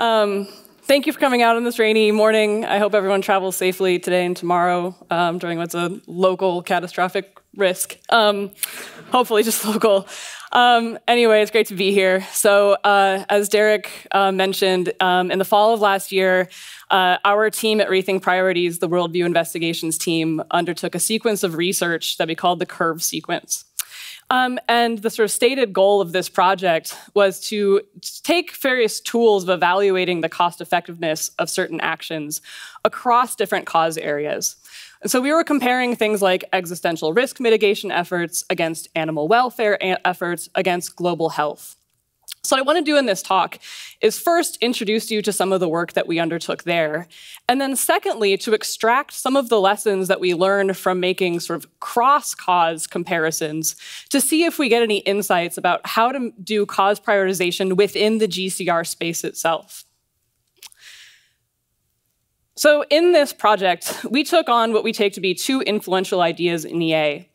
Um, thank you for coming out on this rainy morning. I hope everyone travels safely today and tomorrow um, during what's a local catastrophic risk. Um, hopefully, just local. Um, anyway, it's great to be here. So, uh, as Derek uh, mentioned, um, in the fall of last year, uh, our team at Rethink Priorities, the Worldview Investigations team, undertook a sequence of research that we called the CURVE sequence. Um, and the sort of stated goal of this project was to take various tools of evaluating the cost effectiveness of certain actions across different cause areas. And so we were comparing things like existential risk mitigation efforts against animal welfare efforts against global health. So, what I want to do in this talk is first introduce you to some of the work that we undertook there. And then, secondly, to extract some of the lessons that we learned from making sort of cross cause comparisons to see if we get any insights about how to do cause prioritization within the GCR space itself. So, in this project, we took on what we take to be two influential ideas in EA.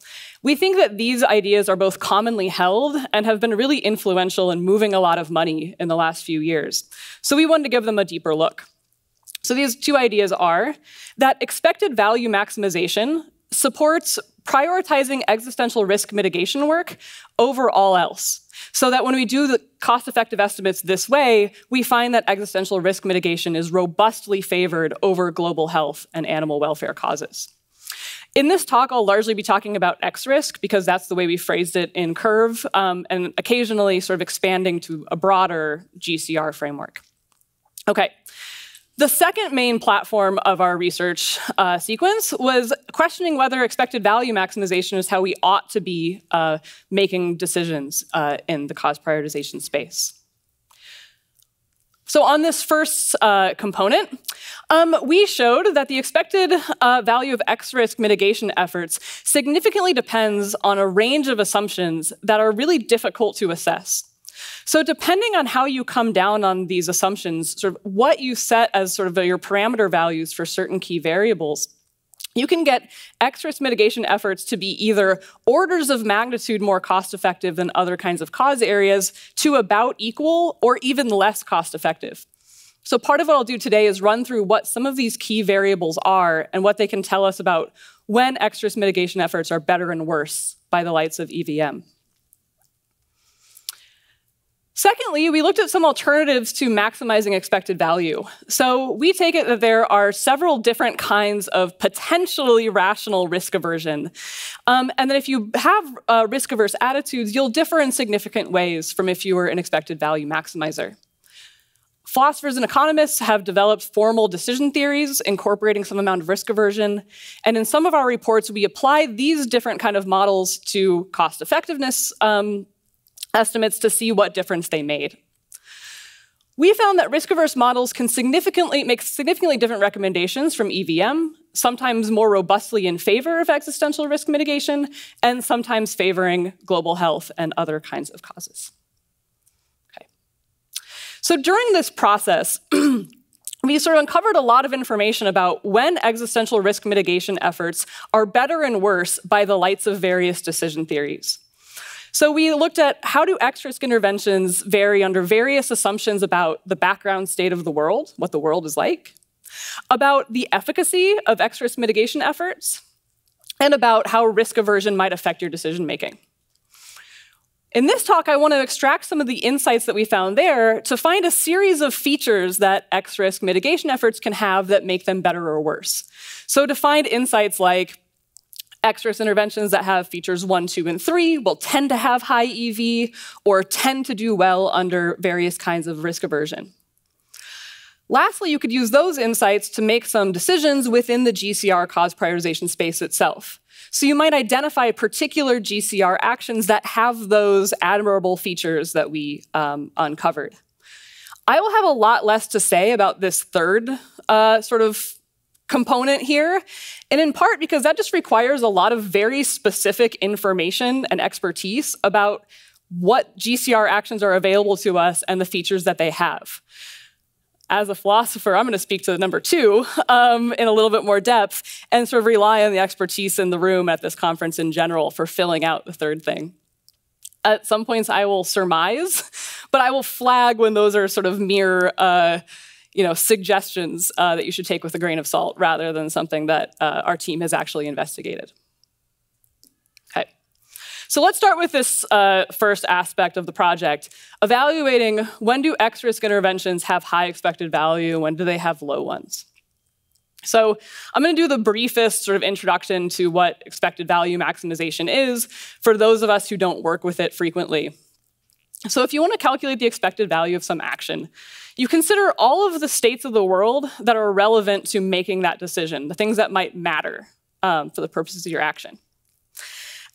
We think that these ideas are both commonly held and have been really influential in moving a lot of money in the last few years. So we wanted to give them a deeper look. So these two ideas are that expected value maximization supports prioritizing existential risk mitigation work over all else. So that when we do the cost effective estimates this way, we find that existential risk mitigation is robustly favored over global health and animal welfare causes. In this talk, I'll largely be talking about X risk because that's the way we phrased it in Curve, um, and occasionally sort of expanding to a broader GCR framework. Okay. The second main platform of our research uh, sequence was questioning whether expected value maximization is how we ought to be uh, making decisions uh, in the cause prioritization space. So on this first uh, component, um, we showed that the expected uh, value of X risk mitigation efforts significantly depends on a range of assumptions that are really difficult to assess. So depending on how you come down on these assumptions, sort of what you set as sort of your parameter values for certain key variables, you can get X risk mitigation efforts to be either orders of magnitude more cost effective than other kinds of cause areas to about equal or even less cost effective. So part of what I'll do today is run through what some of these key variables are and what they can tell us about when X risk mitigation efforts are better and worse by the lights of EVM. Secondly, we looked at some alternatives to maximizing expected value. So we take it that there are several different kinds of potentially rational risk aversion. Um, and that if you have uh, risk averse attitudes, you'll differ in significant ways from if you were an expected value maximizer. Philosophers and economists have developed formal decision theories incorporating some amount of risk aversion. And in some of our reports, we apply these different kind of models to cost effectiveness um, estimates to see what difference they made. We found that risk-averse models can significantly make significantly different recommendations from EVM, sometimes more robustly in favor of existential risk mitigation, and sometimes favoring global health and other kinds of causes. Okay. So during this process, we sort of uncovered a lot of information about when existential risk mitigation efforts are better and worse by the lights of various decision theories. So we looked at how do X-risk interventions vary under various assumptions about the background state of the world, what the world is like, about the efficacy of X-risk mitigation efforts, and about how risk aversion might affect your decision making. In this talk, I want to extract some of the insights that we found there to find a series of features that X risk mitigation efforts can have that make them better or worse. So, to find insights like X-risk interventions that have features one, two, and three will tend to have high EV or tend to do well under various kinds of risk aversion. Lastly, you could use those insights to make some decisions within the GCR cause prioritization space itself. So you might identify particular GCR actions that have those admirable features that we um, uncovered. I will have a lot less to say about this third uh, sort of component here. And in part because that just requires a lot of very specific information and expertise about what GCR actions are available to us and the features that they have. As a philosopher, I'm going to speak to the number two um, in a little bit more depth and sort of rely on the expertise in the room at this conference in general for filling out the third thing. At some points, I will surmise, but I will flag when those are sort of mere uh, you know, suggestions uh, that you should take with a grain of salt rather than something that uh, our team has actually investigated. Okay, so let's start with this uh, first aspect of the project, evaluating when do X-risk interventions have high expected value, when do they have low ones. So I'm going to do the briefest sort of introduction to what expected value maximization is for those of us who don't work with it frequently. So if you want to calculate the expected value of some action, you consider all of the states of the world that are relevant to making that decision, the things that might matter um, for the purposes of your action.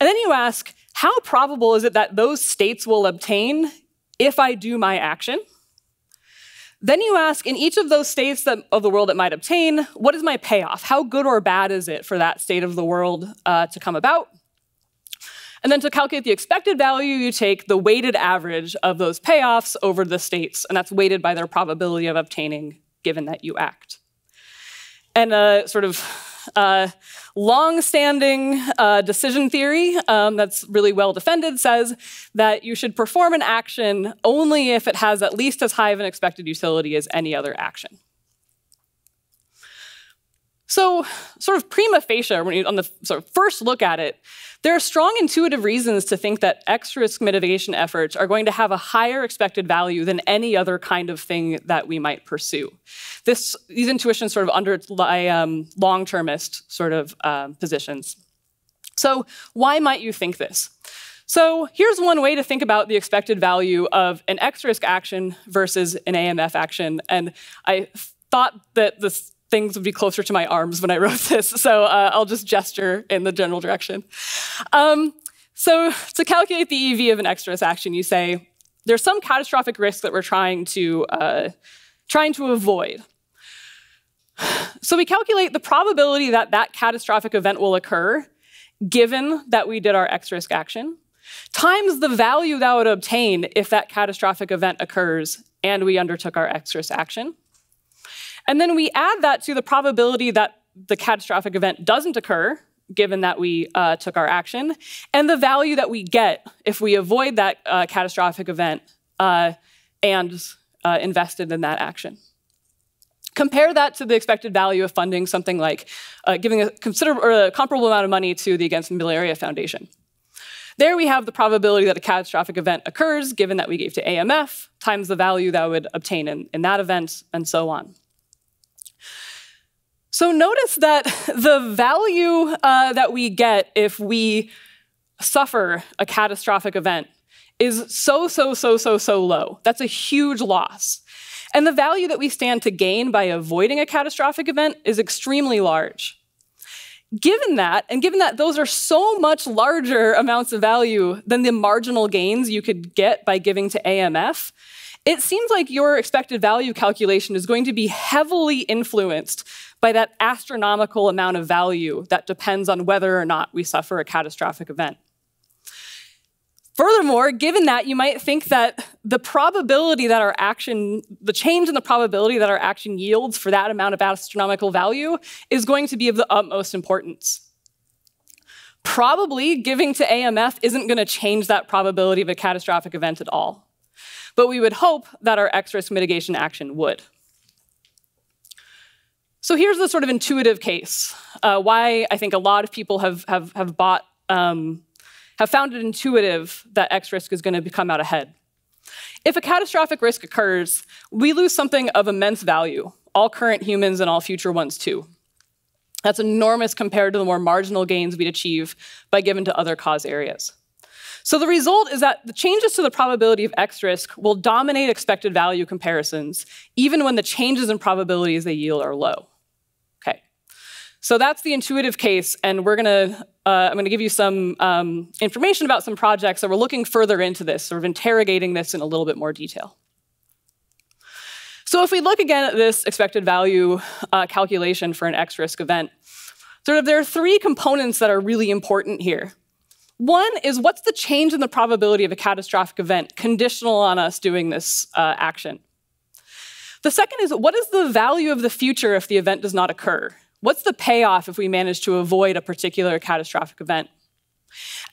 And then you ask, how probable is it that those states will obtain if I do my action? Then you ask, in each of those states that, of the world it might obtain, what is my payoff? How good or bad is it for that state of the world uh, to come about? And then to calculate the expected value, you take the weighted average of those payoffs over the states, and that's weighted by their probability of obtaining given that you act. And a sort of uh, long-standing uh, decision theory um, that's really well defended says that you should perform an action only if it has at least as high of an expected utility as any other action. So, sort of prima facie, when you, on the sort of first look at it, there are strong intuitive reasons to think that X risk mitigation efforts are going to have a higher expected value than any other kind of thing that we might pursue. This, these intuitions sort of underlie um, long termist sort of um, positions. So, why might you think this? So, here's one way to think about the expected value of an X risk action versus an AMF action. And I thought that this things would be closer to my arms when I wrote this, so uh, I'll just gesture in the general direction. Um, so to calculate the EV of an X-risk action, you say, there's some catastrophic risk that we're trying to, uh, trying to avoid. So we calculate the probability that that catastrophic event will occur, given that we did our X-risk action, times the value that would obtain if that catastrophic event occurs and we undertook our X-risk action. And then we add that to the probability that the catastrophic event doesn't occur, given that we uh, took our action, and the value that we get if we avoid that uh, catastrophic event uh, and uh, invested in that action. Compare that to the expected value of funding something like uh, giving a considerable or a comparable amount of money to the Against Malaria Foundation. There we have the probability that a catastrophic event occurs, given that we gave to AMF, times the value that would obtain in, in that event, and so on. So notice that the value uh, that we get if we suffer a catastrophic event is so, so, so, so, so low. That's a huge loss. And the value that we stand to gain by avoiding a catastrophic event is extremely large. Given that, and given that those are so much larger amounts of value than the marginal gains you could get by giving to AMF, it seems like your expected value calculation is going to be heavily influenced by that astronomical amount of value that depends on whether or not we suffer a catastrophic event. Furthermore, given that, you might think that the probability that our action, the change in the probability that our action yields for that amount of astronomical value is going to be of the utmost importance. Probably giving to AMF isn't going to change that probability of a catastrophic event at all. But we would hope that our X risk mitigation action would. So here's the sort of intuitive case uh, why I think a lot of people have, have, have bought, um, have found it intuitive that X risk is going to come out ahead. If a catastrophic risk occurs, we lose something of immense value, all current humans and all future ones too. That's enormous compared to the more marginal gains we'd achieve by giving to other cause areas. So the result is that the changes to the probability of X risk will dominate expected value comparisons, even when the changes in probabilities they yield are low. Okay, so that's the intuitive case, and we're gonna, uh, I'm gonna give you some um, information about some projects that we're looking further into this, sort of interrogating this in a little bit more detail. So if we look again at this expected value uh, calculation for an X-risk event, sort of there are three components that are really important here. One is what's the change in the probability of a catastrophic event conditional on us doing this uh, action? The second is what is the value of the future if the event does not occur? What's the payoff if we manage to avoid a particular catastrophic event?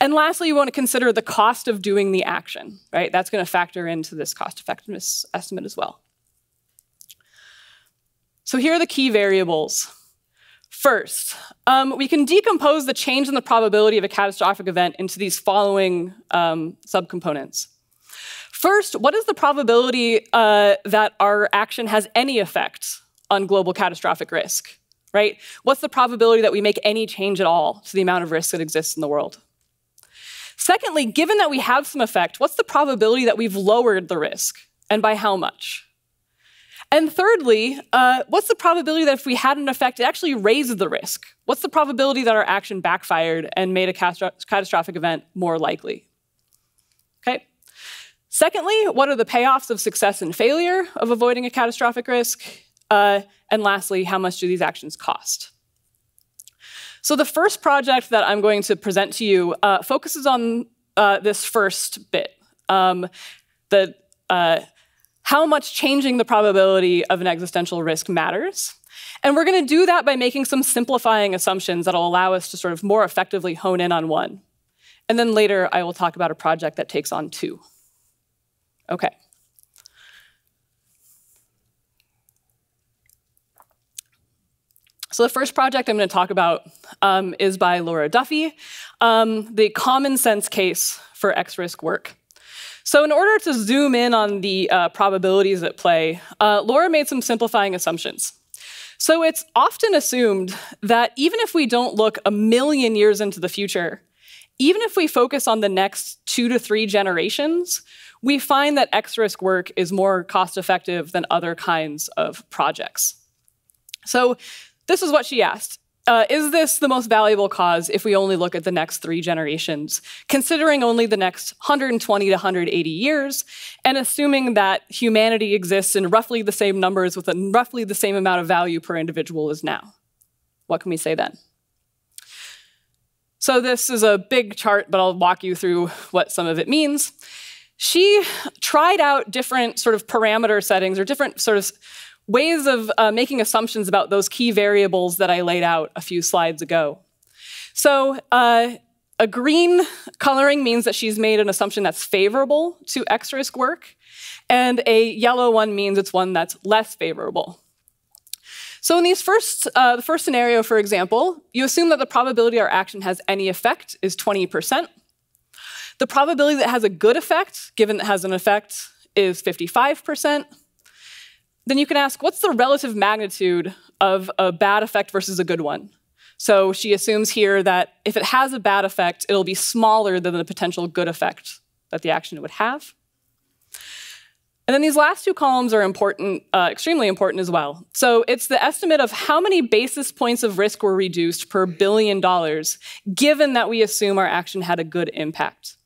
And lastly, you want to consider the cost of doing the action, right? That's going to factor into this cost effectiveness estimate as well. So here are the key variables. First, um, we can decompose the change in the probability of a catastrophic event into these following um, subcomponents. First, what is the probability uh, that our action has any effect on global catastrophic risk, right? What's the probability that we make any change at all to the amount of risk that exists in the world? Secondly, given that we have some effect, what's the probability that we've lowered the risk, and by how much? And thirdly, uh, what's the probability that if we had an effect, it actually raises the risk? What's the probability that our action backfired and made a catastrophic event more likely? Okay. Secondly, what are the payoffs of success and failure of avoiding a catastrophic risk? Uh, and lastly, how much do these actions cost? So the first project that I'm going to present to you uh, focuses on uh, this first bit, um, the uh, how much changing the probability of an existential risk matters. And we're going to do that by making some simplifying assumptions that'll allow us to sort of more effectively hone in on one. And then later, I will talk about a project that takes on two. Okay. So the first project I'm going to talk about um, is by Laura Duffy, um, the common sense case for X-risk work. So in order to zoom in on the uh, probabilities at play, uh, Laura made some simplifying assumptions. So it's often assumed that even if we don't look a million years into the future, even if we focus on the next two to three generations, we find that X-risk work is more cost effective than other kinds of projects. So this is what she asked. Uh, is this the most valuable cause if we only look at the next three generations, considering only the next 120 to 180 years, and assuming that humanity exists in roughly the same numbers with a roughly the same amount of value per individual as now? What can we say then? So this is a big chart, but I'll walk you through what some of it means. She tried out different sort of parameter settings or different sort of ways of uh, making assumptions about those key variables that I laid out a few slides ago. So uh, a green coloring means that she's made an assumption that's favorable to X-risk work, and a yellow one means it's one that's less favorable. So in these first, uh, the first scenario, for example, you assume that the probability our action has any effect is 20%. The probability that has a good effect, given it has an effect, is 55% then you can ask, what's the relative magnitude of a bad effect versus a good one? So she assumes here that if it has a bad effect, it'll be smaller than the potential good effect that the action would have. And then these last two columns are important, uh, extremely important as well. So it's the estimate of how many basis points of risk were reduced per billion dollars, given that we assume our action had a good impact.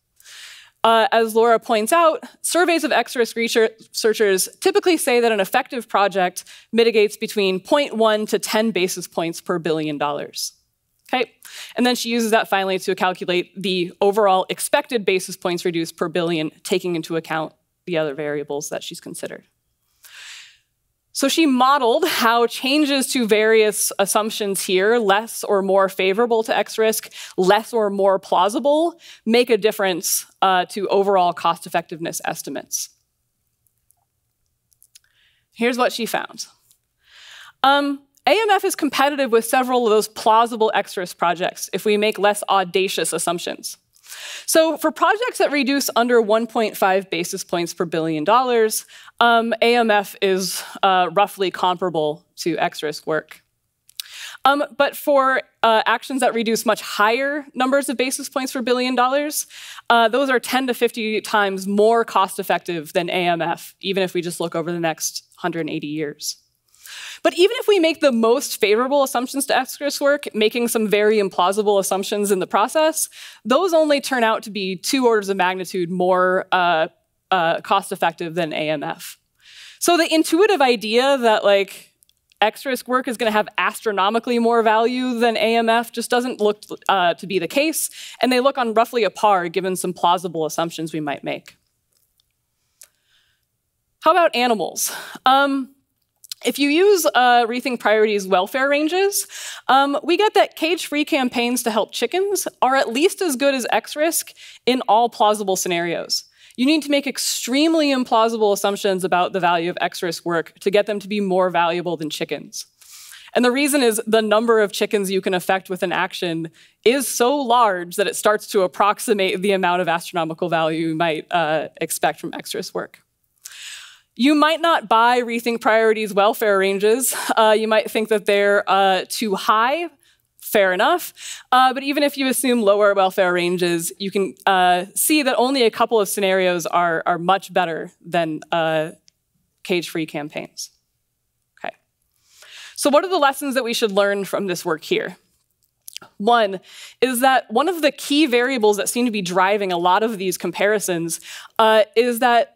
Uh, as Laura points out, surveys of X-risk researchers typically say that an effective project mitigates between 0.1 to 10 basis points per billion dollars. Okay, and then she uses that finally to calculate the overall expected basis points reduced per billion, taking into account the other variables that she's considered. So she modeled how changes to various assumptions here, less or more favorable to X risk, less or more plausible, make a difference uh, to overall cost effectiveness estimates. Here's what she found. Um, AMF is competitive with several of those plausible X risk projects if we make less audacious assumptions. So for projects that reduce under 1.5 basis points per billion dollars, um, AMF is uh, roughly comparable to X-risk work. Um, but for uh, actions that reduce much higher numbers of basis points per billion dollars, uh, those are 10 to 50 times more cost effective than AMF, even if we just look over the next 180 years. But even if we make the most favorable assumptions to X-risk work, making some very implausible assumptions in the process, those only turn out to be two orders of magnitude more uh, uh, cost effective than AMF. So the intuitive idea that like X-risk work is going to have astronomically more value than AMF just doesn't look uh, to be the case, and they look on roughly a par given some plausible assumptions we might make. How about animals? Um, If you use uh, Rethink Priorities welfare ranges, um, we get that cage-free campaigns to help chickens are at least as good as X-Risk in all plausible scenarios. You need to make extremely implausible assumptions about the value of X-Risk work to get them to be more valuable than chickens. And the reason is the number of chickens you can affect with an action is so large that it starts to approximate the amount of astronomical value you might uh, expect from X-Risk work. You might not buy Rethink Priorities welfare ranges. Uh, you might think that they're uh, too high. Fair enough. Uh, but even if you assume lower welfare ranges, you can uh, see that only a couple of scenarios are, are much better than uh, cage-free campaigns. Okay. So what are the lessons that we should learn from this work here? One is that one of the key variables that seem to be driving a lot of these comparisons uh, is that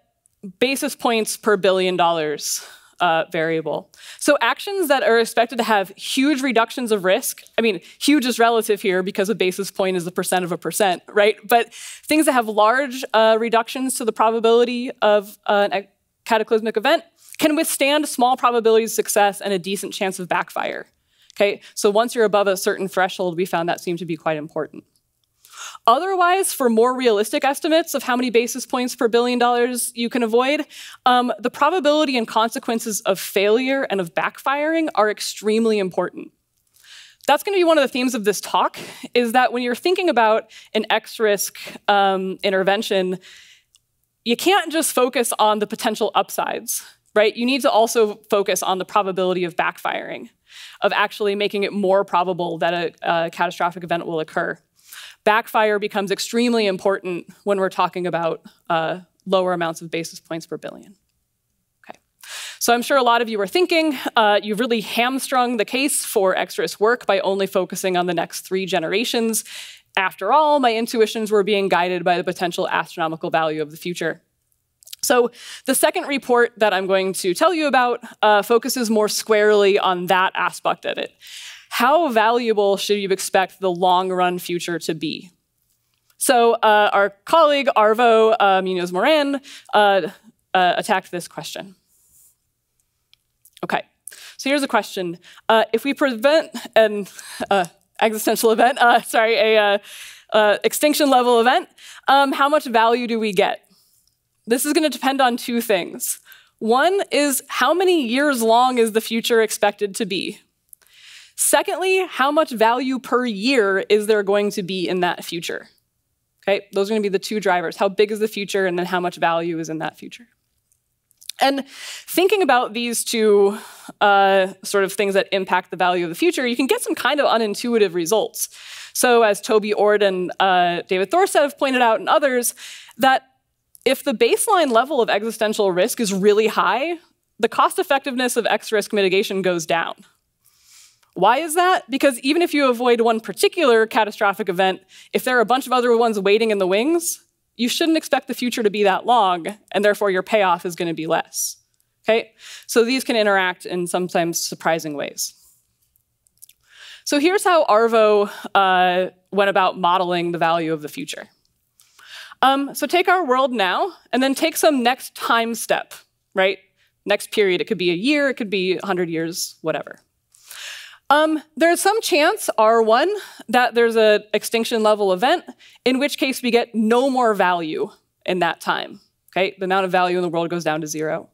basis points per billion dollars uh, variable. So actions that are expected to have huge reductions of risk, I mean, huge is relative here because a basis point is the percent of a percent, right? But things that have large uh, reductions to the probability of uh, a cataclysmic event can withstand small probabilities of success and a decent chance of backfire. Okay, so once you're above a certain threshold, we found that seemed to be quite important. Otherwise, for more realistic estimates of how many basis points per billion dollars you can avoid, um, the probability and consequences of failure and of backfiring are extremely important. That's going to be one of the themes of this talk, is that when you're thinking about an X-risk um, intervention, you can't just focus on the potential upsides, right? You need to also focus on the probability of backfiring, of actually making it more probable that a, a catastrophic event will occur backfire becomes extremely important when we're talking about uh, lower amounts of basis points per billion. Okay. So I'm sure a lot of you are thinking, uh, you've really hamstrung the case for X-Risk work by only focusing on the next three generations. After all, my intuitions were being guided by the potential astronomical value of the future. So the second report that I'm going to tell you about uh, focuses more squarely on that aspect of it how valuable should you expect the long run future to be? So uh, our colleague Arvo uh, Munoz Moran uh, uh, attacked this question. Okay, so here's a question. Uh, if we prevent an uh, existential event, sorry, a extinction level event, um, how much value do we get? This is gonna depend on two things. One is how many years long is the future expected to be? Secondly, how much value per year is there going to be in that future? Okay, those are going to be the two drivers. How big is the future, and then how much value is in that future? And thinking about these two uh, sort of things that impact the value of the future, you can get some kind of unintuitive results. So, as Toby Ord and uh, David Thorstad have pointed out, and others, that if the baseline level of existential risk is really high, the cost effectiveness of X risk mitigation goes down. Why is that? Because even if you avoid one particular catastrophic event, if there are a bunch of other ones waiting in the wings, you shouldn't expect the future to be that long, and therefore your payoff is going to be less. Okay? So these can interact in sometimes surprising ways. So here's how Arvo uh, went about modeling the value of the future. Um, so take our world now, and then take some next time step, right? Next period. It could be a year, it could be 100 years, whatever. Um, there's some chance, R1, that there's an extinction level event, in which case we get no more value in that time. Okay, the amount of value in the world goes down to zero.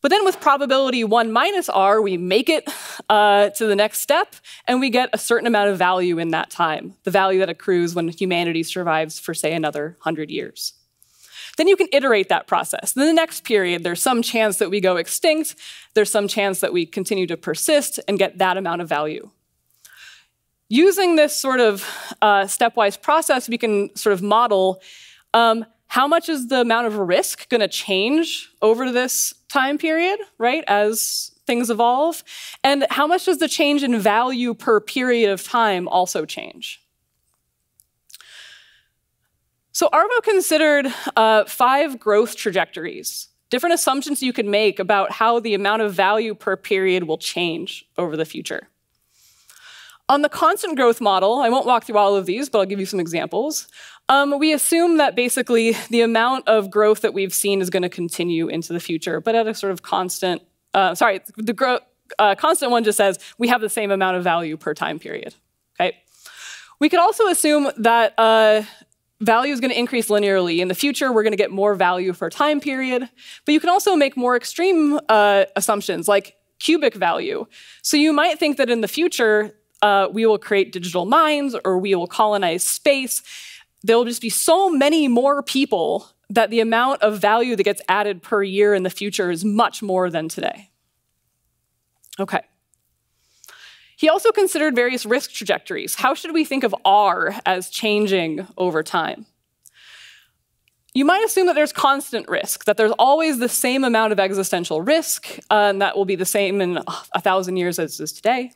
But then with probability 1 minus r, we make it uh, to the next step, and we get a certain amount of value in that time, the value that accrues when humanity survives for, say, another 100 years. Then you can iterate that process. Then the next period, there's some chance that we go extinct, there's some chance that we continue to persist and get that amount of value. Using this sort of uh, stepwise process, we can sort of model um, how much is the amount of risk going to change over this time period, right, as things evolve? And how much does the change in value per period of time also change? So Arvo considered uh, five growth trajectories, different assumptions you could make about how the amount of value per period will change over the future. On the constant growth model, I won't walk through all of these, but I'll give you some examples. Um, we assume that basically the amount of growth that we've seen is going to continue into the future, but at a sort of constant uh, sorry, the uh, constant one just says we have the same amount of value per time period. Okay. We could also assume that uh, value is going to increase linearly. In the future, we're going to get more value for a time period. But you can also make more extreme uh, assumptions, like cubic value. So you might think that in the future, uh, we will create digital minds or we will colonize space. There will just be so many more people that the amount of value that gets added per year in the future is much more than today. Okay. He also considered various risk trajectories. How should we think of R as changing over time? You might assume that there's constant risk, that there's always the same amount of existential risk, uh, and that will be the same in a thousand years as is today.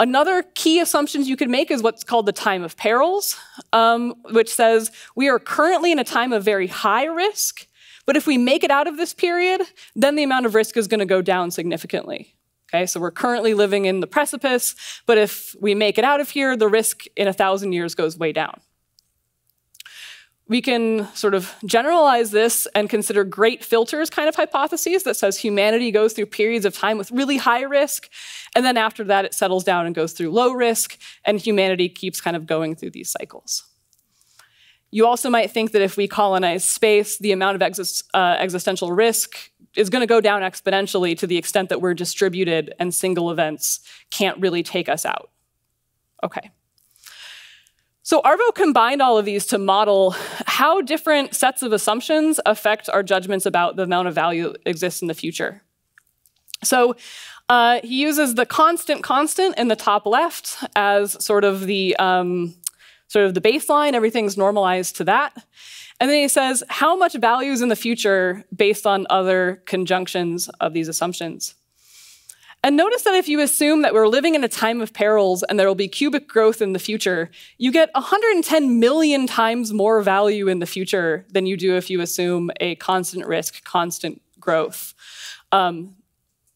Another key assumption you could make is what's called the time of perils, um, which says we are currently in a time of very high risk, but if we make it out of this period, then the amount of risk is going to go down significantly. Okay, so we're currently living in the precipice, but if we make it out of here, the risk in a thousand years goes way down we can sort of generalize this and consider great filters kind of hypotheses that says humanity goes through periods of time with really high risk, and then after that it settles down and goes through low risk, and humanity keeps kind of going through these cycles. You also might think that if we colonize space, the amount of uh, existential risk is going to go down exponentially to the extent that we're distributed and single events can't really take us out. Okay. So Arvo combined all of these to model how different sets of assumptions affect our judgments about the amount of value that exists in the future. So uh, he uses the constant constant in the top left as sort of the um, sort of the baseline. Everything's normalized to that. And then he says how much value is in the future based on other conjunctions of these assumptions. And notice that if you assume that we're living in a time of perils and there will be cubic growth in the future, you get 110 million times more value in the future than you do if you assume a constant risk, constant growth um,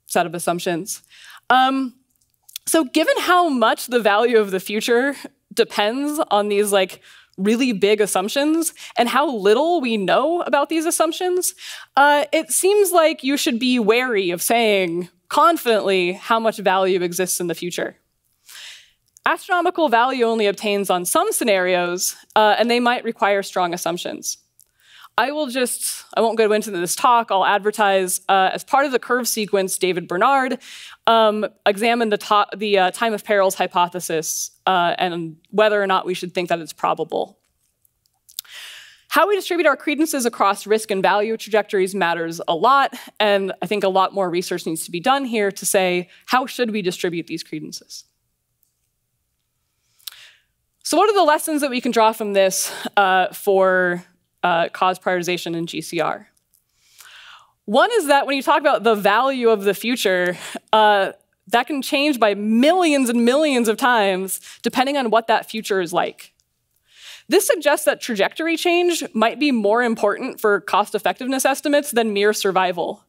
set of assumptions. Um, so given how much the value of the future depends on these like really big assumptions and how little we know about these assumptions, uh, it seems like you should be wary of saying, confidently how much value exists in the future. Astronomical value only obtains on some scenarios, uh, and they might require strong assumptions. I will just, I won't go into this talk, I'll advertise uh, as part of the curve sequence, David Bernard um, examined the, the uh, time of perils hypothesis uh, and whether or not we should think that it's probable. How we distribute our credences across risk and value trajectories matters a lot, and I think a lot more research needs to be done here to say, how should we distribute these credences? So what are the lessons that we can draw from this uh, for uh, cause prioritization in GCR? One is that when you talk about the value of the future, uh, that can change by millions and millions of times depending on what that future is like. This suggests that trajectory change might be more important for cost effectiveness estimates than mere survival.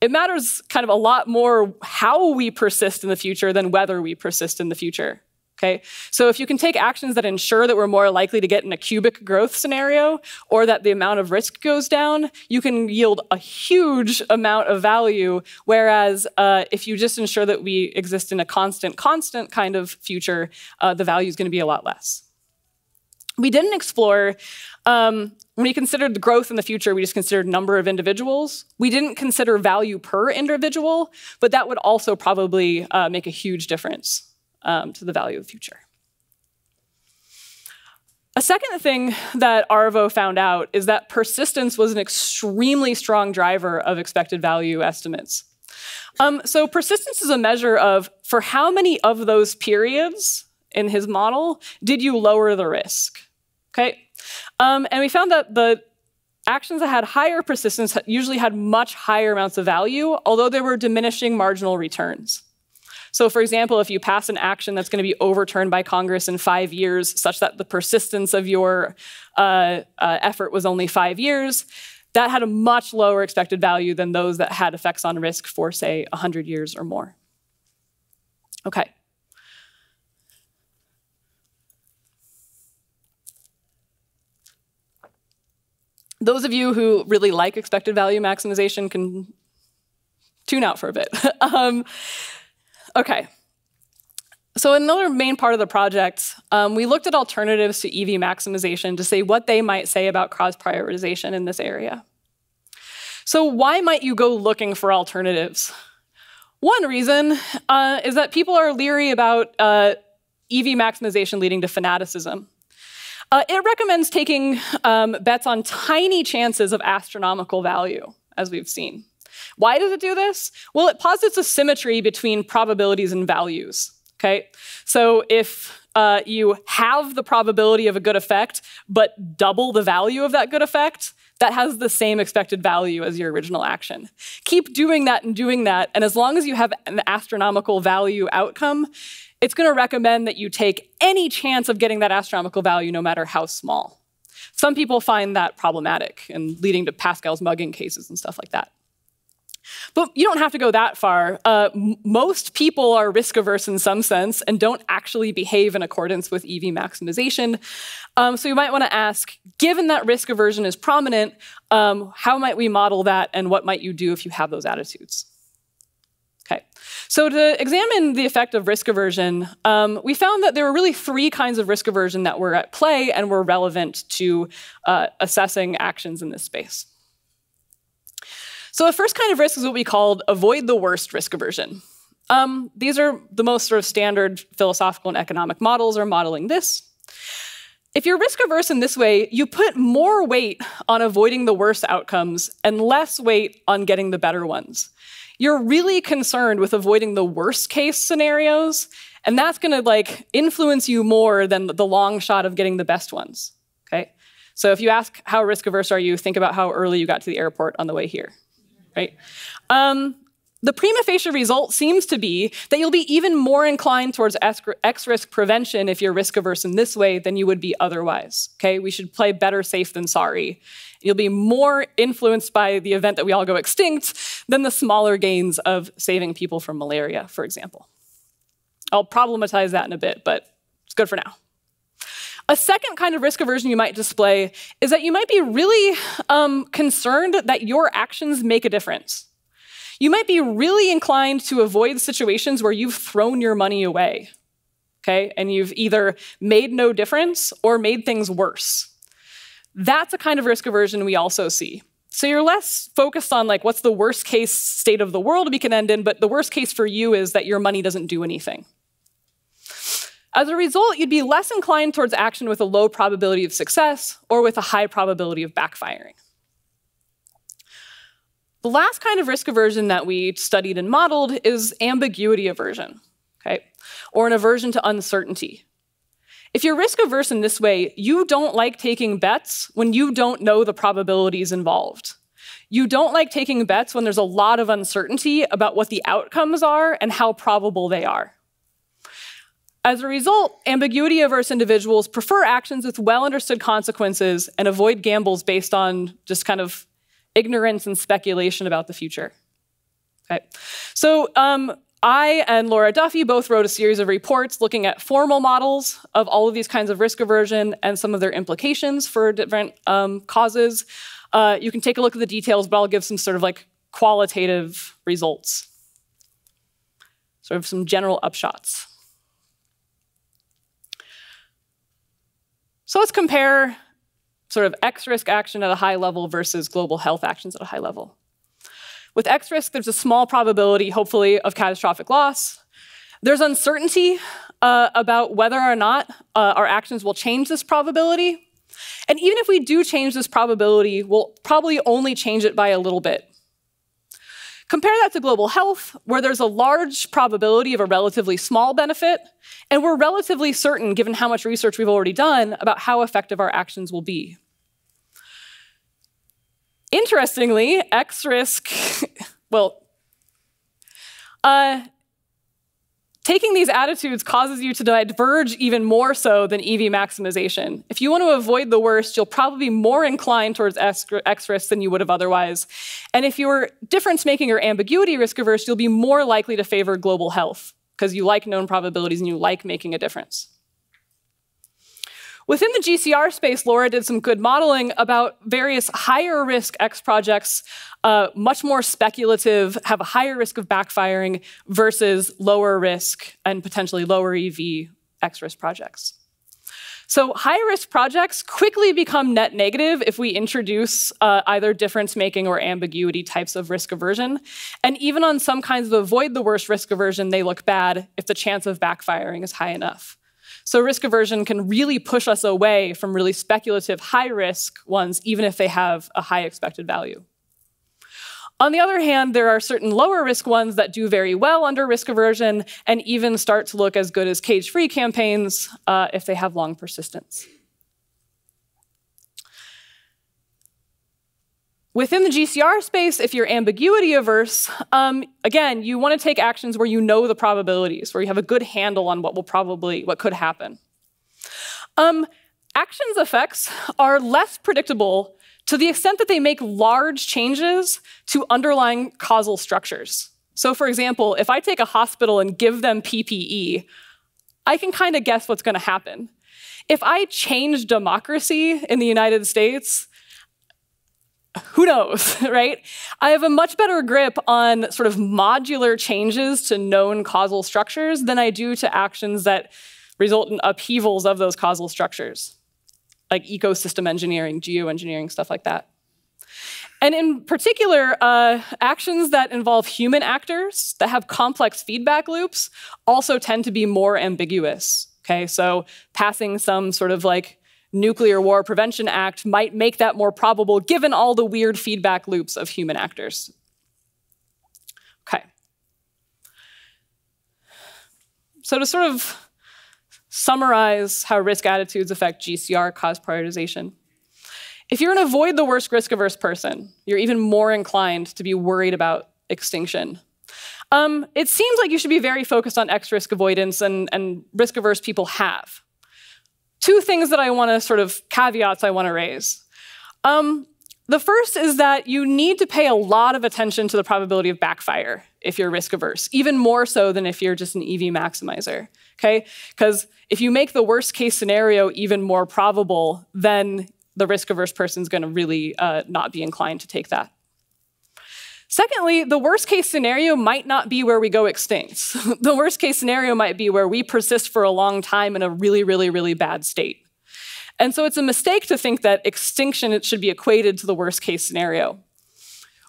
It matters kind of a lot more how we persist in the future than whether we persist in the future. Okay? So if you can take actions that ensure that we're more likely to get in a cubic growth scenario or that the amount of risk goes down, you can yield a huge amount of value. Whereas uh, if you just ensure that we exist in a constant, constant kind of future, uh, the value is going to be a lot less. We didn't explore, um, when we considered the growth in the future, we just considered number of individuals. We didn't consider value per individual, but that would also probably uh, make a huge difference um, to the value of the future. A second thing that Arvo found out is that persistence was an extremely strong driver of expected value estimates. Um, so persistence is a measure of for how many of those periods in his model did you lower the risk? Okay, um, and we found that the actions that had higher persistence usually had much higher amounts of value, although there were diminishing marginal returns. So for example, if you pass an action that's going to be overturned by Congress in five years, such that the persistence of your uh, uh, effort was only five years, that had a much lower expected value than those that had effects on risk for, say, 100 years or more. Okay. Those of you who really like expected value maximization can tune out for a bit. um, okay. So another main part of the project, um, we looked at alternatives to EV maximization to say what they might say about cross prioritization in this area. So why might you go looking for alternatives? One reason uh, is that people are leery about uh, EV maximization leading to fanaticism. Uh, it recommends taking um, bets on tiny chances of astronomical value, as we've seen. Why does it do this? Well, it posits a symmetry between probabilities and values. Okay, so if uh, you have the probability of a good effect, but double the value of that good effect, that has the same expected value as your original action. Keep doing that and doing that, and as long as you have an astronomical value outcome, it's going to recommend that you take any chance of getting that astronomical value, no matter how small. Some people find that problematic and leading to Pascal's mugging cases and stuff like that. But you don't have to go that far. Uh, most people are risk averse in some sense and don't actually behave in accordance with EV maximization. Um, so you might want to ask, given that risk aversion is prominent, um, how might we model that and what might you do if you have those attitudes? Okay, so to examine the effect of risk aversion, um, we found that there were really three kinds of risk aversion that were at play and were relevant to uh, assessing actions in this space. So the first kind of risk is what we called avoid the worst risk aversion. Um, these are the most sort of standard philosophical and economic models are modeling this. If you're risk averse in this way, you put more weight on avoiding the worst outcomes and less weight on getting the better ones you're really concerned with avoiding the worst case scenarios, and that's going to like influence you more than the long shot of getting the best ones. Okay? So if you ask how risk averse are you, think about how early you got to the airport on the way here. Right? Um, the prima facie result seems to be that you'll be even more inclined towards X risk prevention if you're risk averse in this way than you would be otherwise. Okay, we should play better safe than sorry. You'll be more influenced by the event that we all go extinct than the smaller gains of saving people from malaria, for example. I'll problematize that in a bit, but it's good for now. A second kind of risk aversion you might display is that you might be really um, concerned that your actions make a difference. You might be really inclined to avoid situations where you've thrown your money away, okay? And you've either made no difference or made things worse. That's a kind of risk aversion we also see. So you're less focused on like what's the worst case state of the world we can end in, but the worst case for you is that your money doesn't do anything. As a result, you'd be less inclined towards action with a low probability of success or with a high probability of backfiring. The last kind of risk aversion that we studied and modeled is ambiguity aversion, okay? Or an aversion to uncertainty. If you're risk averse in this way, you don't like taking bets when you don't know the probabilities involved. You don't like taking bets when there's a lot of uncertainty about what the outcomes are and how probable they are. As a result, ambiguity averse individuals prefer actions with well understood consequences and avoid gambles based on just kind of ignorance and speculation about the future. Okay. So um, I and Laura Duffy both wrote a series of reports looking at formal models of all of these kinds of risk aversion and some of their implications for different um, causes. Uh, you can take a look at the details, but I'll give some sort of like qualitative results, sort of some general upshots. So let's compare sort of X risk action at a high level versus global health actions at a high level. With X risk, there's a small probability, hopefully, of catastrophic loss. There's uncertainty uh, about whether or not uh, our actions will change this probability. And even if we do change this probability, we'll probably only change it by a little bit. Compare that to global health, where there's a large probability of a relatively small benefit, and we're relatively certain, given how much research we've already done, about how effective our actions will be. Interestingly, X risk, well, uh, taking these attitudes causes you to diverge even more so than EV maximization. If you want to avoid the worst, you'll probably be more inclined towards X risk than you would have otherwise. And if you're difference making or ambiguity risk averse, you'll be more likely to favor global health because you like known probabilities and you like making a difference. Within the GCR space, Laura did some good modeling about various higher risk X projects, uh, much more speculative, have a higher risk of backfiring versus lower risk and potentially lower EV X risk projects. So high risk projects quickly become net negative if we introduce uh, either difference making or ambiguity types of risk aversion. And even on some kinds of avoid the worst risk aversion, they look bad if the chance of backfiring is high enough. So risk aversion can really push us away from really speculative high risk ones, even if they have a high expected value. On the other hand, there are certain lower risk ones that do very well under risk aversion and even start to look as good as cage-free campaigns uh, if they have long persistence. Within the GCR space, if you're ambiguity averse, um, again, you want to take actions where you know the probabilities, where you have a good handle on what will probably, what could happen. Um, actions effects are less predictable to the extent that they make large changes to underlying causal structures. So for example, if I take a hospital and give them PPE, I can kind of guess what's going to happen. If I change democracy in the United States, who knows, right? I have a much better grip on sort of modular changes to known causal structures than I do to actions that result in upheavals of those causal structures, like ecosystem engineering, geoengineering, stuff like that. And in particular, uh, actions that involve human actors that have complex feedback loops also tend to be more ambiguous. Okay, so passing some sort of like Nuclear War Prevention Act might make that more probable given all the weird feedback loops of human actors. Okay. So to sort of summarize how risk attitudes affect GCR cause prioritization, if you're an avoid the worst risk averse person, you're even more inclined to be worried about extinction. Um, it seems like you should be very focused on X risk avoidance, and, and risk averse people have two things that I want to sort of caveats I want to raise. Um, the first is that you need to pay a lot of attention to the probability of backfire if you're risk averse, even more so than if you're just an EV maximizer. Okay? Because if you make the worst case scenario even more probable, then the risk averse person is going to really uh, not be inclined to take that. Secondly, the worst case scenario might not be where we go extinct. the worst case scenario might be where we persist for a long time in a really, really, really bad state. And so it's a mistake to think that extinction should be equated to the worst case scenario.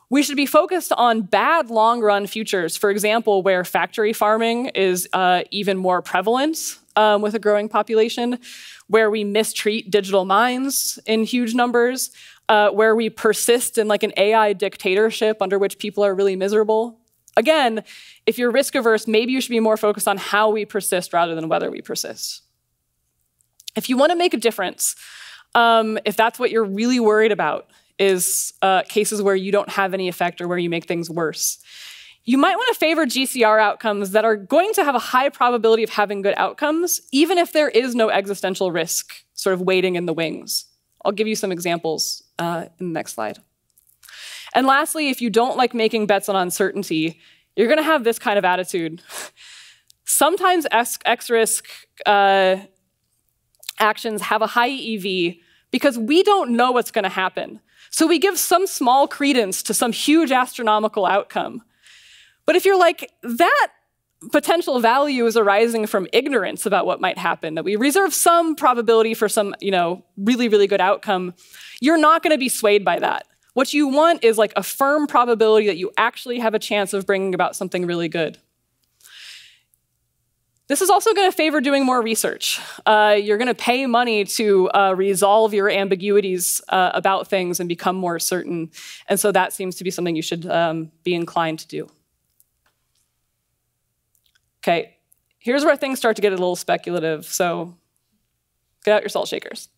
We should be focused on bad long run futures, for example, where factory farming is uh, even more prevalent um, with a growing population, where we mistreat digital minds in huge numbers, uh, where we persist in like an AI dictatorship under which people are really miserable. Again, if you're risk averse, maybe you should be more focused on how we persist rather than whether we persist. If you want to make a difference, um, if that's what you're really worried about, is uh, cases where you don't have any effect or where you make things worse. You might want to favor GCR outcomes that are going to have a high probability of having good outcomes, even if there is no existential risk sort of waiting in the wings. I'll give you some examples uh, in the next slide. And lastly, if you don't like making bets on uncertainty, you're going to have this kind of attitude. Sometimes X risk uh, actions have a high EV because we don't know what's going to happen. So we give some small credence to some huge astronomical outcome. But if you're like, that potential value is arising from ignorance about what might happen, that we reserve some probability for some, you know, really, really good outcome, you're not going to be swayed by that. What you want is like a firm probability that you actually have a chance of bringing about something really good. This is also going to favor doing more research. Uh, you're going to pay money to uh, resolve your ambiguities uh, about things and become more certain. And so that seems to be something you should um, be inclined to do. Okay, here's where things start to get a little speculative, so get out your salt shakers.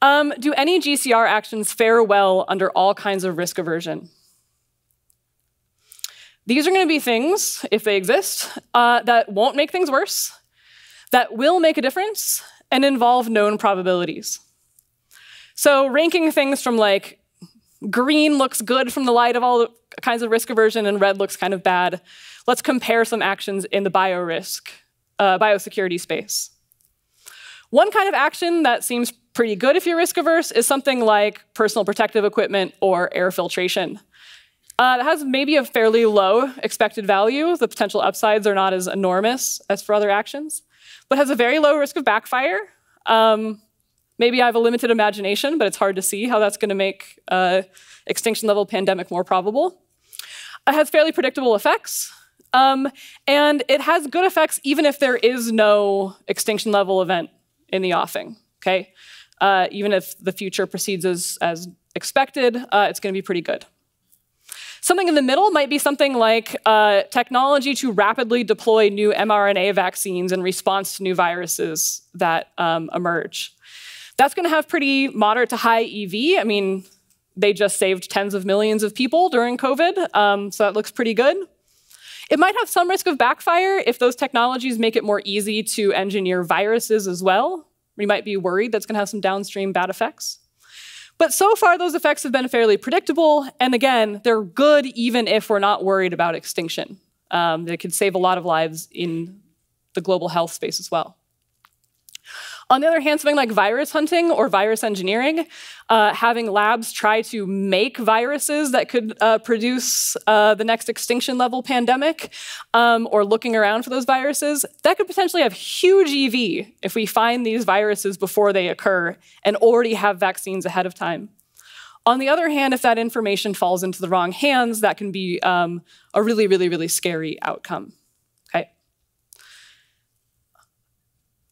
Um, do any GCR actions fare well under all kinds of risk aversion? These are going to be things, if they exist, uh, that won't make things worse, that will make a difference, and involve known probabilities. So ranking things from like green looks good from the light of all the kinds of risk aversion and red looks kind of bad let's compare some actions in the biorisk, uh, biosecurity space. One kind of action that seems pretty good if you're risk averse is something like personal protective equipment or air filtration. Uh, it has maybe a fairly low expected value. The potential upsides are not as enormous as for other actions, but has a very low risk of backfire. Um, maybe I have a limited imagination, but it's hard to see how that's going to make uh, extinction level pandemic more probable. It has fairly predictable effects. Um, and it has good effects even if there is no extinction level event in the offing, okay? Uh, even if the future proceeds as, as expected, uh, it's gonna be pretty good. Something in the middle might be something like uh, technology to rapidly deploy new mRNA vaccines in response to new viruses that um, emerge. That's going to have pretty moderate to high EV. I mean, they just saved tens of millions of people during COVID, um, so that looks pretty good. It might have some risk of backfire if those technologies make it more easy to engineer viruses as well. We might be worried that's going to have some downstream bad effects. But so far, those effects have been fairly predictable. And again, they're good even if we're not worried about extinction. Um, they could save a lot of lives in the global health space as well. On the other hand, something like virus hunting or virus engineering, uh, having labs try to make viruses that could uh, produce uh, the next extinction level pandemic, um, or looking around for those viruses, that could potentially have huge EV if we find these viruses before they occur and already have vaccines ahead of time. On the other hand, if that information falls into the wrong hands, that can be um, a really, really, really scary outcome.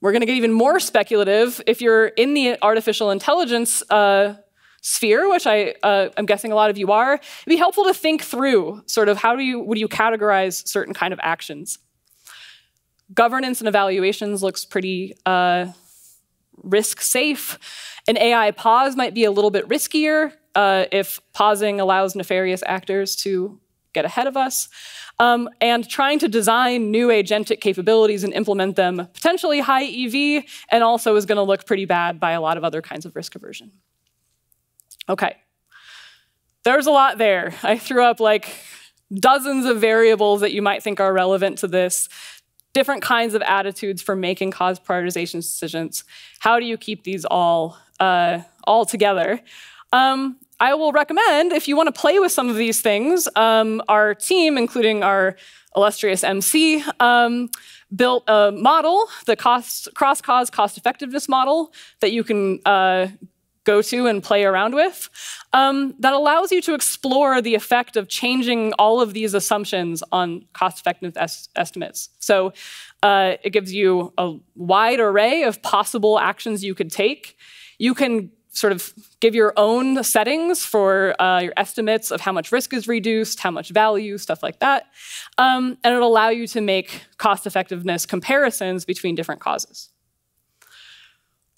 We're going to get even more speculative if you're in the artificial intelligence uh, sphere, which I, uh, I'm guessing a lot of you are. It'd be helpful to think through sort of how do you, would you categorize certain kind of actions. Governance and evaluations looks pretty uh, risk safe. An AI pause might be a little bit riskier uh, if pausing allows nefarious actors to get ahead of us um, and trying to design new agentic capabilities and implement them, potentially high EV, and also is going to look pretty bad by a lot of other kinds of risk aversion. Okay, there's a lot there. I threw up like dozens of variables that you might think are relevant to this, different kinds of attitudes for making cause prioritization decisions. How do you keep these all, uh, all together? Um, I will recommend if you want to play with some of these things, um, our team, including our illustrious MC, um, built a model, the cost, cross-cause cost-effectiveness model that you can uh, go to and play around with um, that allows you to explore the effect of changing all of these assumptions on cost-effectiveness est estimates. So uh, it gives you a wide array of possible actions you could take. You can sort of give your own settings for uh, your estimates of how much risk is reduced, how much value, stuff like that. Um, and it'll allow you to make cost effectiveness comparisons between different causes.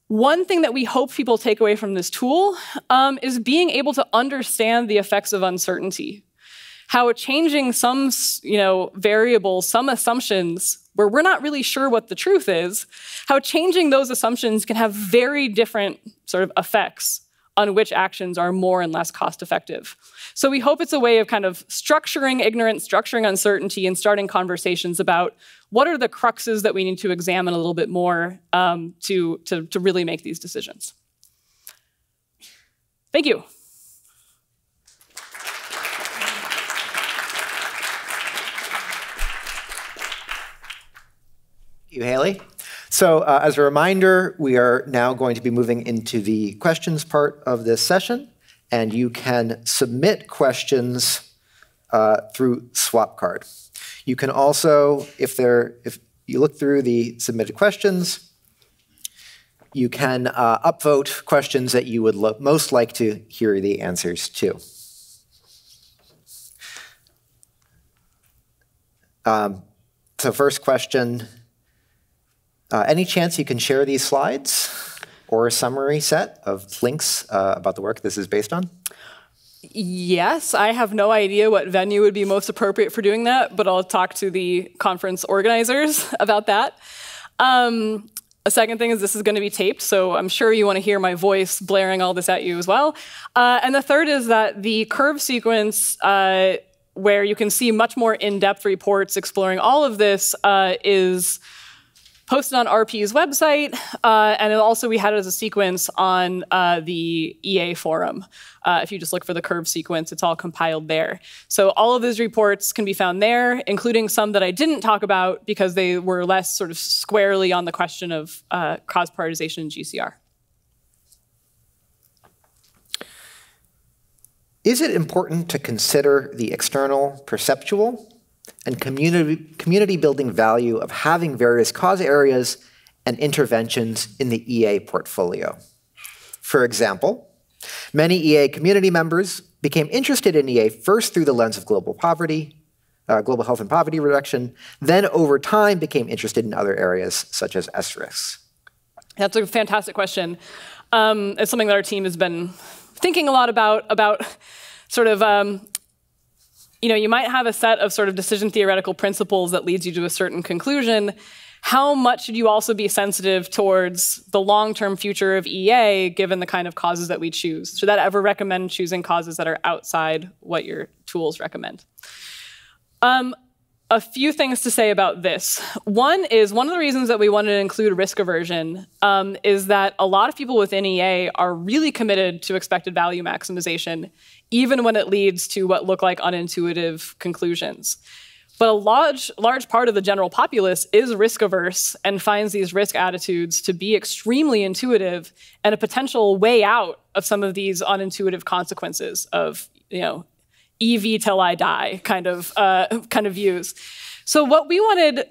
One thing that we hope people take away from this tool um, is being able to understand the effects of uncertainty. How changing some you know, variables, some assumptions where we're not really sure what the truth is, how changing those assumptions can have very different sort of effects on which actions are more and less cost effective. So we hope it's a way of kind of structuring ignorance, structuring uncertainty, and starting conversations about what are the cruxes that we need to examine a little bit more um, to, to, to really make these decisions. Thank you. You, Hayley. So uh, as a reminder, we are now going to be moving into the questions part of this session, and you can submit questions uh, through Swapcard. You can also, if there, if you look through the submitted questions, you can uh, upvote questions that you would most like to hear the answers to. Um, so first question uh, any chance you can share these slides or a summary set of links uh, about the work this is based on? Yes, I have no idea what venue would be most appropriate for doing that, but I'll talk to the conference organizers about that. Um, a second thing is this is going to be taped, so I'm sure you want to hear my voice blaring all this at you as well. Uh, and the third is that the curve sequence, uh, where you can see much more in-depth reports exploring all of this, uh, is posted on RP's website, uh, and also we had it as a sequence on uh, the EA forum. Uh, if you just look for the curve sequence, it's all compiled there. So all of those reports can be found there, including some that I didn't talk about because they were less sort of squarely on the question of uh, cause prioritization in GCR. Is it important to consider the external perceptual and community, community building value of having various cause areas and interventions in the EA portfolio? For example, many EA community members became interested in EA first through the lens of global poverty, uh, global health and poverty reduction, then over time became interested in other areas such as S risks. That's a fantastic question. Um, it's something that our team has been thinking a lot about about sort of um, you know you might have a set of sort of decision theoretical principles that leads you to a certain conclusion how much should you also be sensitive towards the long-term future of EA given the kind of causes that we choose? Should that ever recommend choosing causes that are outside what your tools recommend? Um, a few things to say about this. One is one of the reasons that we wanted to include risk aversion um, is that a lot of people within EA are really committed to expected value maximization, even when it leads to what look like unintuitive conclusions. But a large, large part of the general populace is risk averse and finds these risk attitudes to be extremely intuitive and a potential way out of some of these unintuitive consequences of, you know, EV till I die kind of uh, kind of views. So what we wanted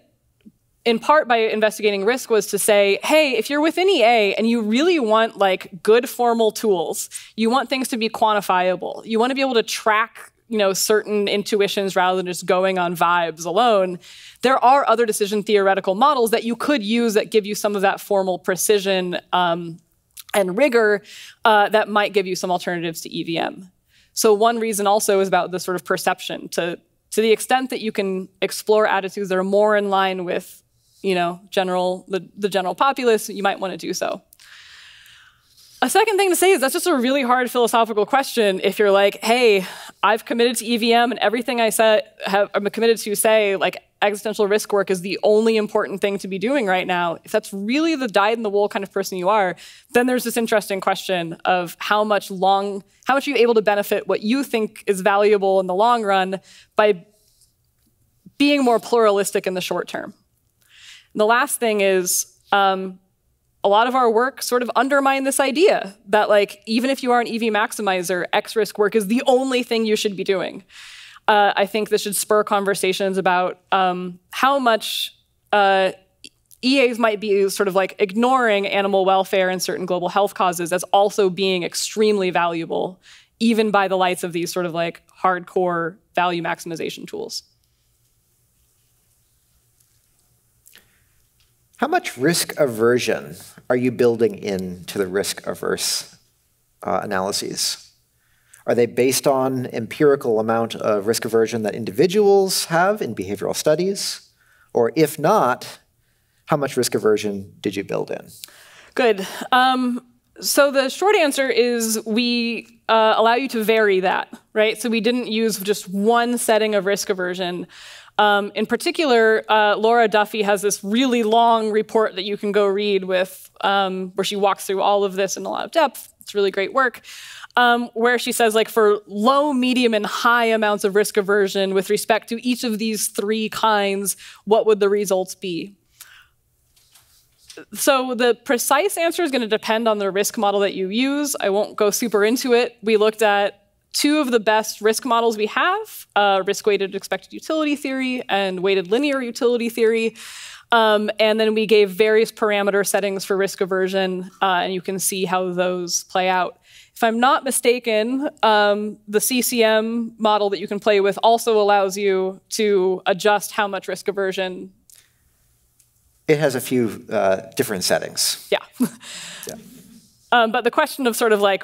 in part by investigating risk was to say, hey, if you're within EA and you really want like good formal tools, you want things to be quantifiable, you want to be able to track you know certain intuitions rather than just going on vibes alone there are other decision theoretical models that you could use that give you some of that formal precision um, and rigor uh, that might give you some alternatives to evm so one reason also is about the sort of perception. To to the extent that you can explore attitudes that are more in line with, you know, general the, the general populace, you might want to do so. A second thing to say is that's just a really hard philosophical question. If you're like, hey, I've committed to EVM and everything I said have, I'm committed to say, like existential risk work is the only important thing to be doing right now. If that's really the dyed in the wool kind of person you are, then there's this interesting question of how much long, how much are you able to benefit what you think is valuable in the long run by being more pluralistic in the short term. And the last thing is um, a lot of our work sort of undermine this idea that like even if you are an EV maximizer, X risk work is the only thing you should be doing. Uh, I think this should spur conversations about um, how much uh, EAs might be sort of like ignoring animal welfare and certain global health causes as also being extremely valuable, even by the lights of these sort of like hardcore value maximization tools. How much risk aversion are you building into the risk averse uh, analyses? Are they based on empirical amount of risk aversion that individuals have in behavioral studies? Or if not, how much risk aversion did you build in? Good. Um, so the short answer is we uh, allow you to vary that, right? So we didn't use just one setting of risk aversion. Um, in particular, uh, Laura Duffy has this really long report that you can go read with, um, where she walks through all of this in a lot of depth. It's really great work. Um, where she says, like, for low, medium, and high amounts of risk aversion with respect to each of these three kinds, what would the results be? So the precise answer is going to depend on the risk model that you use. I won't go super into it. We looked at two of the best risk models we have, uh, risk-weighted expected utility theory and weighted linear utility theory. Um, and then we gave various parameter settings for risk aversion, uh, and you can see how those play out. If I'm not mistaken, um, the CCM model that you can play with also allows you to adjust how much risk aversion. It has a few uh, different settings. Yeah. yeah. Um, but the question of sort of like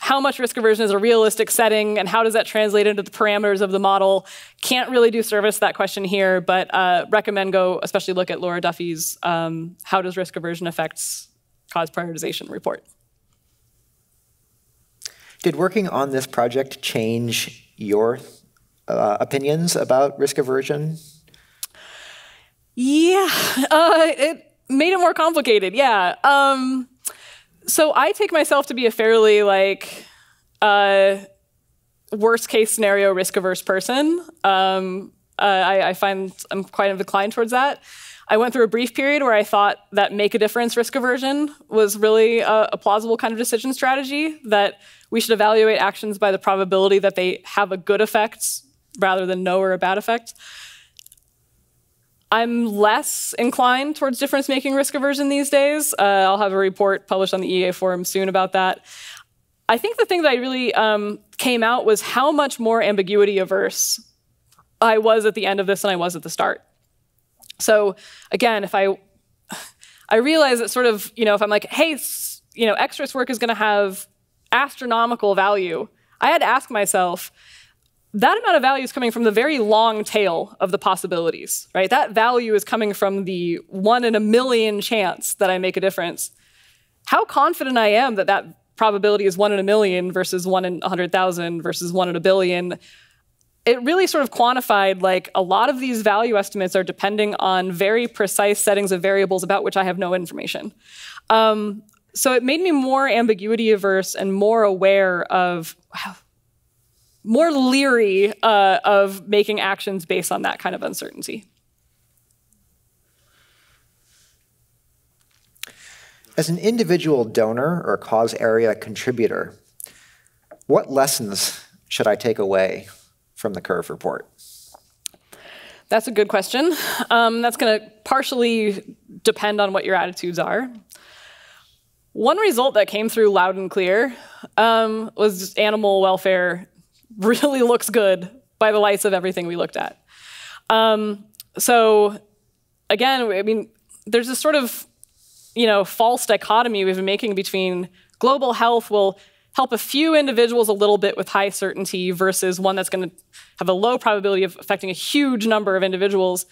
how much risk aversion is a realistic setting and how does that translate into the parameters of the model? Can't really do service to that question here, but uh, recommend go especially look at Laura Duffy's um, How Does Risk Aversion Affects Cause Prioritization report. Did working on this project change your uh, opinions about risk aversion? Yeah, uh, it Made it more complicated, yeah. Um, so I take myself to be a fairly like uh, worst case scenario risk averse person. Um, uh, I, I, find I'm quite inclined towards that. I went through a brief period where I thought that make a difference risk aversion was really a, a plausible kind of decision strategy, that we should evaluate actions by the probability that they have a good effect rather than no or a bad effect. I'm less inclined towards difference making risk aversion these days. Uh, I'll have a report published on the EA forum soon about that. I think the thing that I really um, came out was how much more ambiguity averse I was at the end of this than I was at the start. So again, if I I realize that sort of, you know, if I'm like, hey, you know, risk work is going to have astronomical value, I had to ask myself, that amount of value is coming from the very long tail of the possibilities, right? That value is coming from the one in a million chance that I make a difference. How confident I am that that probability is one in a million versus one in a 100,000 versus one in a billion, it really sort of quantified like a lot of these value estimates are depending on very precise settings of variables about which I have no information. Um, so it made me more ambiguity averse and more aware of wow, more leery uh, of making actions based on that kind of uncertainty. As an individual donor or cause area contributor, what lessons should I take away from the curve report? That's a good question. Um, that's going to partially depend on what your attitudes are. One result that came through loud and clear um, was animal welfare really looks good by the lights of everything we looked at. Um, so again, I mean, there's this sort of you know false dichotomy we've been making between global health will help a few individuals a little bit with high certainty versus one that's going to have a low probability of affecting a huge number of individuals.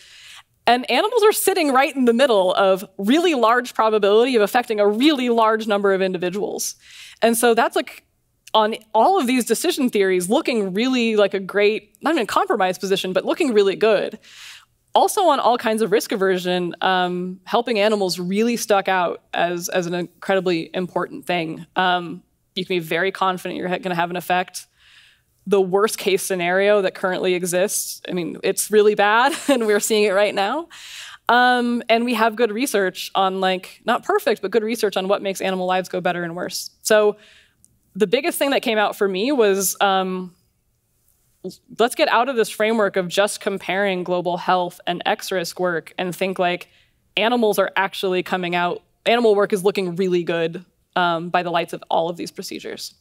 And animals are sitting right in the middle of really large probability of affecting a really large number of individuals. And so that's like on all of these decision theories looking really like a great, not even a compromise position, but looking really good. Also on all kinds of risk aversion, um, helping animals really stuck out as, as an incredibly important thing. Um, you can be very confident you're going to have an effect. The worst case scenario that currently exists, I mean, it's really bad, and we're seeing it right now. Um, and we have good research on, like, not perfect, but good research on what makes animal lives go better and worse. So the biggest thing that came out for me was um, let's get out of this framework of just comparing global health and X risk work and think like animals are actually coming out, animal work is looking really good um, by the lights of all of these procedures.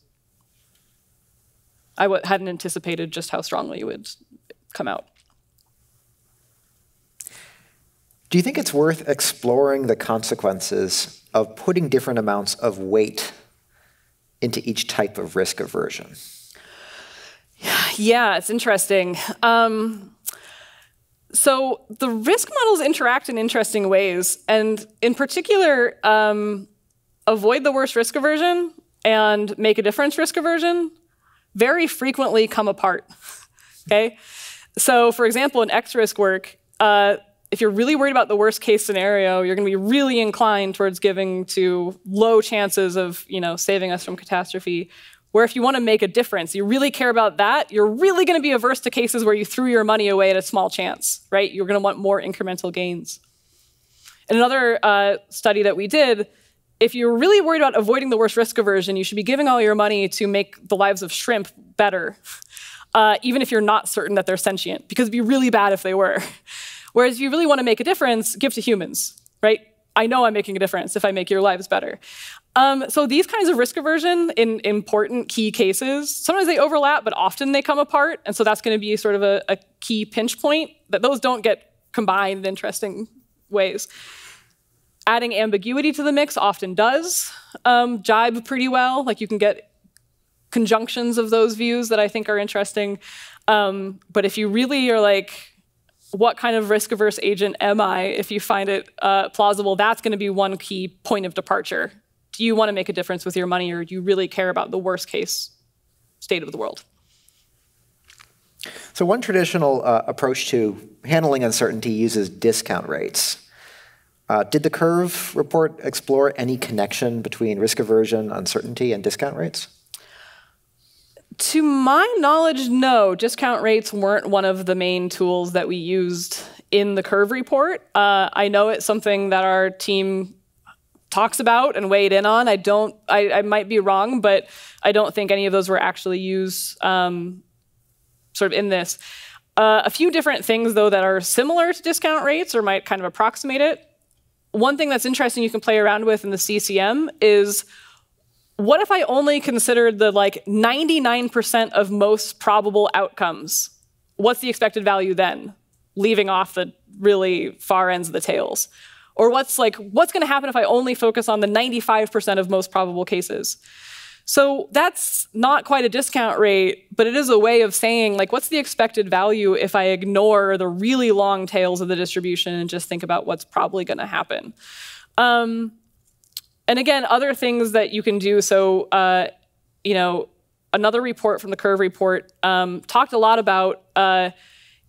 I w- hadn't anticipated just how strongly it would come out. Do you think it's worth exploring the consequences of putting different amounts of weight into each type of risk aversion? Yeah, it's interesting. Um, so the risk models interact in interesting ways, and in particular, um, avoid the worst risk aversion and make a difference risk aversion very frequently come apart. okay, so for example, in X risk work, uh, if you're really worried about the worst case scenario, you're going to be really inclined towards giving to low chances of, you know, saving us from catastrophe. Where if you want to make a difference, you really care about that, you're really going to be averse to cases where you threw your money away at a small chance, right? You're going to want more incremental gains. In another uh, study that we did, if you're really worried about avoiding the worst risk aversion, you should be giving all your money to make the lives of shrimp better, uh, even if you're not certain that they're sentient, because it'd be really bad if they were. Whereas if you really want to make a difference, give to humans, right? I know I'm making a difference if I make your lives better. Um, so these kinds of risk aversion in important key cases, sometimes they overlap, but often they come apart. And so that's going to be sort of a, a key pinch point that those don't get combined in interesting ways. Adding ambiguity to the mix often does um, jibe pretty well. Like you can get conjunctions of those views that I think are interesting. Um, but if you really are like, what kind of risk averse agent am I if you find it uh, plausible? That's going to be one key point of departure. Do you want to make a difference with your money or do you really care about the worst case state of the world? So, one traditional uh, approach to handling uncertainty uses discount rates. Uh, did the curve report explore any connection between risk aversion, uncertainty, and discount rates? To my knowledge, no. Discount rates weren't one of the main tools that we used in the curve report. Uh, I know it's something that our team talks about and weighed in on. I don't. I, I might be wrong, but I don't think any of those were actually used um, sort of in this. Uh, a few different things though that are similar to discount rates or might kind of approximate it. One thing that's interesting you can play around with in the CCM is what if I only considered the like 99% of most probable outcomes? What's the expected value then? Leaving off the really far ends of the tails. Or what's like, what's gonna happen if I only focus on the 95% of most probable cases? So that's not quite a discount rate, but it is a way of saying, like, what's the expected value if I ignore the really long tails of the distribution and just think about what's probably gonna happen? Um, and again, other things that you can do. So, uh, you know, another report from the Curve report um, talked a lot about uh,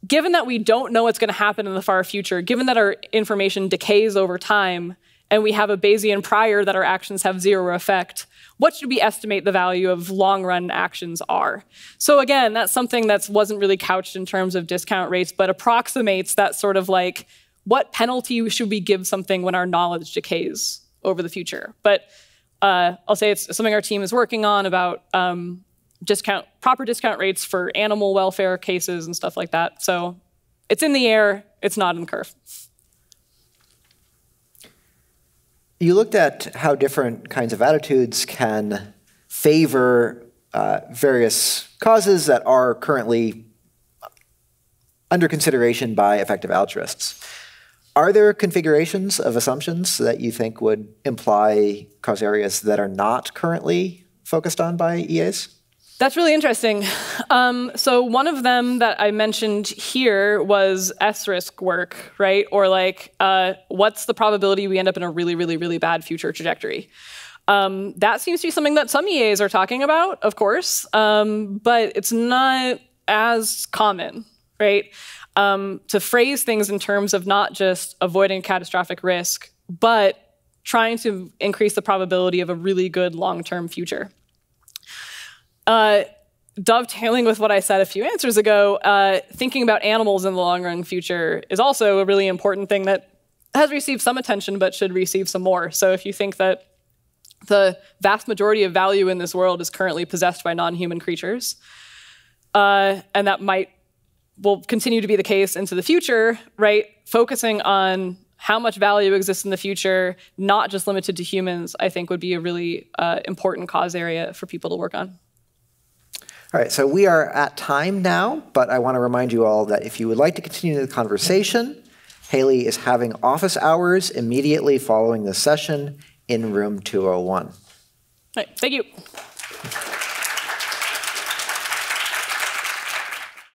given that we don't know what's going to happen in the far future, given that our information decays over time, and we have a Bayesian prior that our actions have zero effect, what should we estimate the value of long run actions are? So again, that's something that wasn't really couched in terms of discount rates, but approximates that sort of like what penalty should we give something when our knowledge decays over the future. But uh, I'll say it's something our team is working on about um, discount proper discount rates for animal welfare cases and stuff like that. So it's in the air, it's not in the curve. You looked at how different kinds of attitudes can favor uh, various causes that are currently under consideration by effective altruists. Are there configurations of assumptions that you think would imply cause areas that are not currently focused on by EAs? That's really interesting. Um, so one of them that I mentioned here was S-risk work, right? Or like, uh, what's the probability we end up in a really, really, really bad future trajectory? Um, that seems to be something that some EAs are talking about, of course, um, but it's not as common, right? Um, to phrase things in terms of not just avoiding catastrophic risk, but trying to increase the probability of a really good long-term future. Uh, dovetailing with what I said a few answers ago, uh, thinking about animals in the long-run future is also a really important thing that has received some attention but should receive some more. So if you think that the vast majority of value in this world is currently possessed by non-human creatures, uh, and that might will continue to be the case into the future, right? Focusing on how much value exists in the future, not just limited to humans, I think would be a really uh, important cause area for people to work on. All right, so we are at time now, but I want to remind you all that if you would like to continue the conversation, Hayley is having office hours immediately following the session in room 201. All right, thank you.